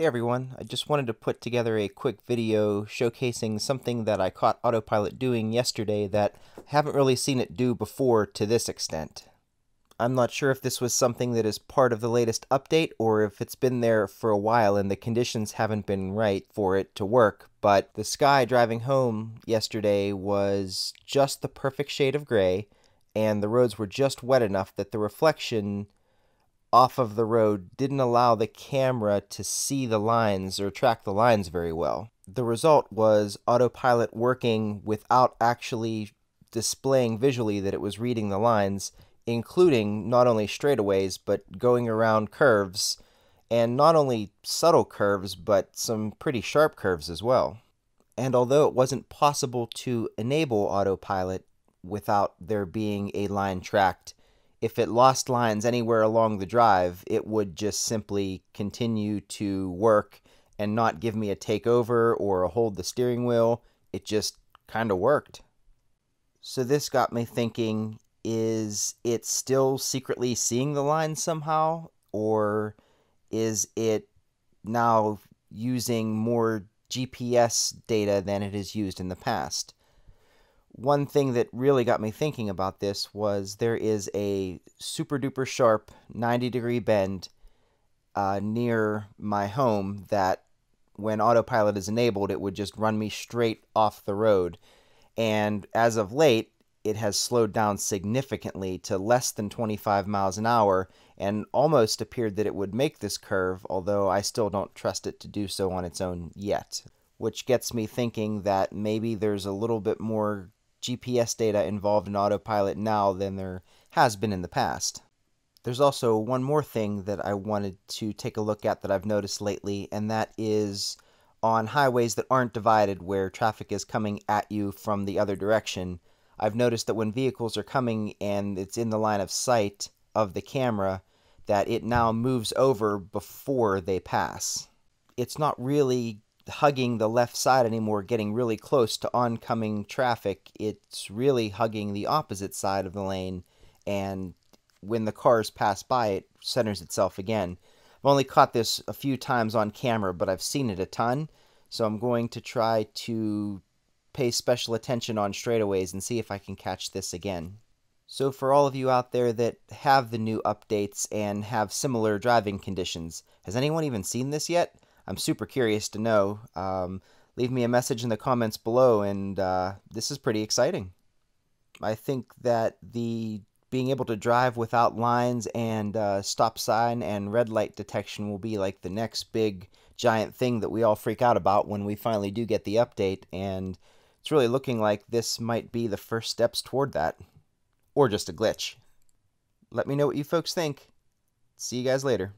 Hey everyone, I just wanted to put together a quick video showcasing something that I caught Autopilot doing yesterday that I haven't really seen it do before to this extent. I'm not sure if this was something that is part of the latest update or if it's been there for a while and the conditions haven't been right for it to work, but the sky driving home yesterday was just the perfect shade of gray and the roads were just wet enough that the reflection off of the road didn't allow the camera to see the lines or track the lines very well. The result was autopilot working without actually displaying visually that it was reading the lines, including not only straightaways, but going around curves, and not only subtle curves, but some pretty sharp curves as well. And although it wasn't possible to enable autopilot without there being a line tracked, if it lost lines anywhere along the drive, it would just simply continue to work and not give me a takeover or a hold the steering wheel. It just kind of worked. So this got me thinking is it still secretly seeing the lines somehow? Or is it now using more GPS data than it has used in the past? One thing that really got me thinking about this was there is a super duper sharp 90 degree bend uh, near my home that when autopilot is enabled it would just run me straight off the road. And as of late it has slowed down significantly to less than 25 miles an hour and almost appeared that it would make this curve although i still don't trust it to do so on its own yet which gets me thinking that maybe there's a little bit more GPS data involved in autopilot now than there has been in the past. There's also one more thing that I wanted to take a look at that I've noticed lately, and that is on highways that aren't divided where traffic is coming at you from the other direction. I've noticed that when vehicles are coming and it's in the line of sight of the camera, that it now moves over before they pass. It's not really hugging the left side anymore, getting really close to oncoming traffic. It's really hugging the opposite side of the lane, and when the cars pass by, it centers itself again. I've only caught this a few times on camera, but I've seen it a ton, so I'm going to try to pay special attention on straightaways and see if I can catch this again. So, for all of you out there that have the new updates and have similar driving conditions, has anyone even seen this yet? I'm super curious to know. Um, leave me a message in the comments below, and uh, this is pretty exciting. I think that the being able to drive without lines and uh, stop sign and red light detection will be like the next big giant thing that we all freak out about when we finally do get the update, and it's really looking like this might be the first steps toward that. Or just a glitch. Let me know what you folks think. See you guys later.